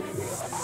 Yeah.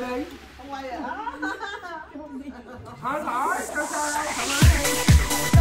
Chơi đi. Không quay rồi thôi khỏi cho chơi đây